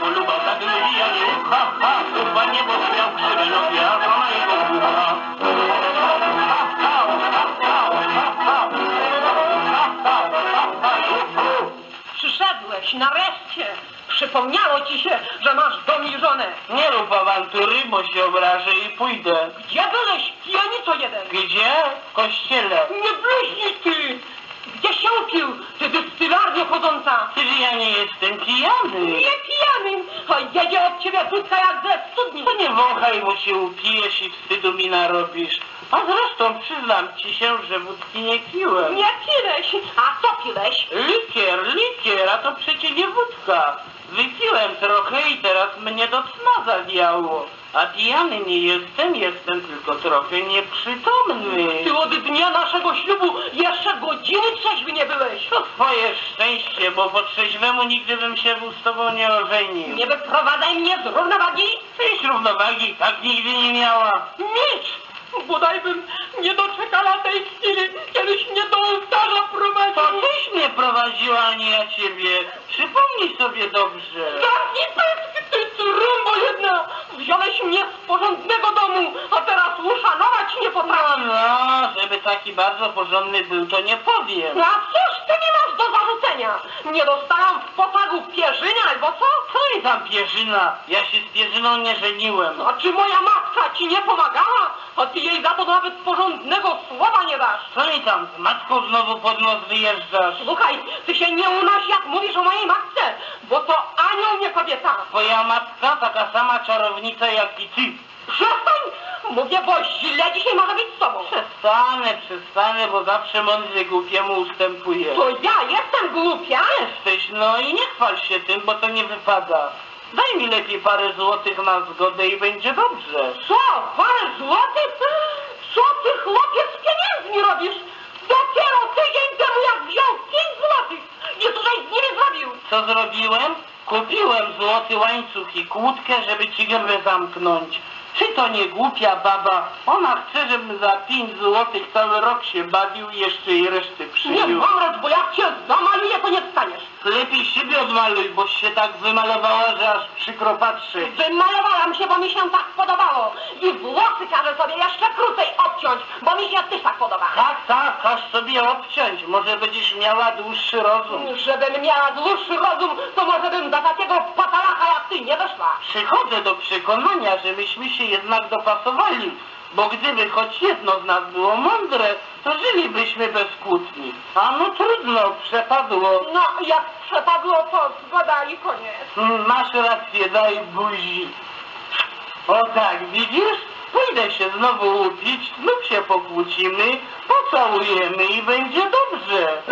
tak Ha, ha, jego głucha Przyszedłeś, nareszcie! Przypomniało ci się, że masz dom i żonę. Nie rób awantury, bo się obrażę i pójdę. Gdzie byłeś, pijanico jeden? Gdzie? W kościele. Nie bluźnij ty! Gdzie się upił, ty dystylarnie chodząca? Czyż ja nie jestem pijany? Nie pijany! A jedzie od ciebie wódka jak ze studni. To nie wąchaj, bo się upijesz i wstydu mi narobisz. A zresztą przyznam ci się, że wódki nie piłem. Nie piłeś, a co piłeś? Likier, likier, a to przecie nie wódka. Wypiłem trochę i teraz mnie do cna zawiało. A pijany nie jestem, jestem tylko trochę nieprzytomny. Ty od dnia naszego ślubu jeszcze godziny trzeźwy nie byłeś. To twoje szczęście, bo po trzeźwemu nigdy bym się z tobą nie ożenił. Nie wyprowadzaj mnie z równowagi. Tyś równowagi tak nigdy nie miała. Milcz! Bodaj bym nie doczekała tej chwili, kiedyś mnie do ołtarza To prowadził. tyś mnie prowadziła, a nie ja ciebie. Przypomnij sobie dobrze. Zamknij pysk, ty trumbo jedna! Wziąłeś mnie z porządnego domu, a teraz uszanować nie No, potrafisz. no, żeby taki bardzo porządny był, to nie powiem. No a cóż ty nie masz do zarzucenia? Nie dostałam w posagu pierzynia albo co? Co i tam Pierzyna? Ja się z Pierzyną nie żeniłem. A czy moja matka ci nie pomagała? A ty jej za to nawet porządnego słowa nie dasz. Co mi tam, z matką znowu pod nos wyjeżdżasz? Słuchaj, ty się nie unoś jak mówisz o mojej matce, bo to kobieta. Twoja matka taka sama czarownica jak i ty. Przestań! Mówię, bo źle dzisiaj może być z tobą. Przestanę, przestanę, bo zawsze mądry głupiemu ustępuje. To ja jestem głupia? Jesteś, no i nie chwal się tym, bo to nie wypada. Daj mi lepiej parę złotych na zgodę i będzie dobrze. Co? Parę złotych? Co ty chłopie z pieniędzmi robisz? Dopiero tydzień temu jak wziął pięć złotych i co żeś z nimi zrobił? Co zrobiłem? Kupiłem złoty łańcuch i kłódkę, żeby ci gębę zamknąć. Czy to nie głupia baba? Ona chce, żebym za pięć złotych cały rok się bawił i jeszcze jej reszty Nie przyniósł. mamrot, bo jak cię zamaluję, to nie wstaniesz. Lepiej siebie odmaluj, boś się tak wymalowała, że aż przykro patrzeć. Wymalowałam się, bo mi się tak podobało. I włosy każę sobie jeszcze krócej obciąć, bo mi się też tak podoba. Tak, tak, każ sobie obciąć. Może będziesz miała dłuższy rozum. Żebym miała dłuższy rozum, to może bym za takiego patalacha jak ty nie weszła. Przychodzę do przekonania, że myśmy się jednak dopasowali, bo gdyby choć jedno z nas było mądre, to żylibyśmy bez kłótni. A no trudno, przepadło. No, jak przepadło, to zgoda i koniec. Mm, Masz rację, daj buzi. O tak, widzisz? Pójdę się znowu upić, znów się pokłócimy, pocałujemy i będzie dobrze.